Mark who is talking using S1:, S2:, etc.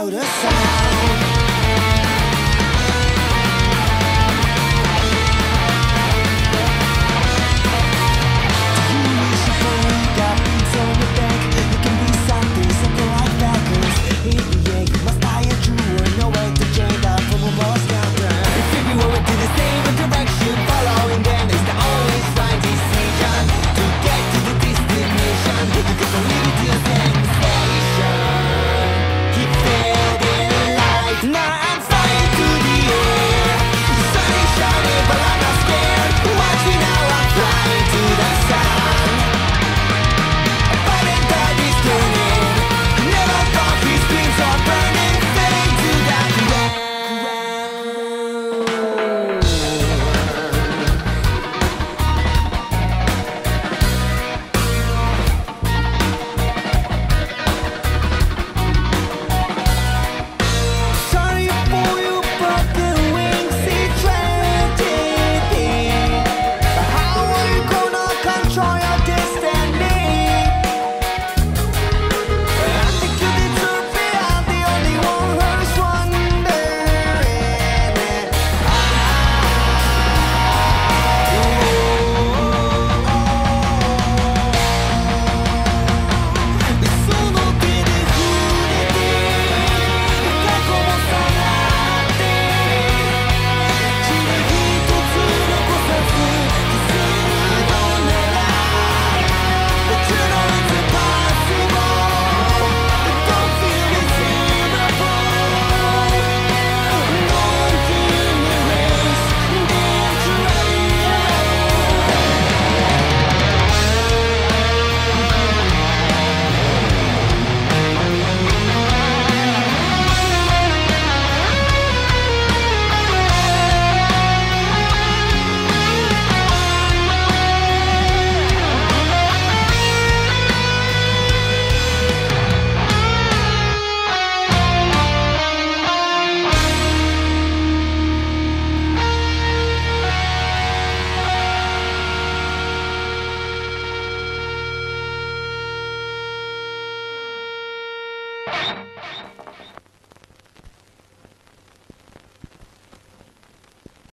S1: out of sight.